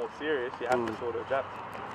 more serious, you have Mm. to hmm. sort of adapt.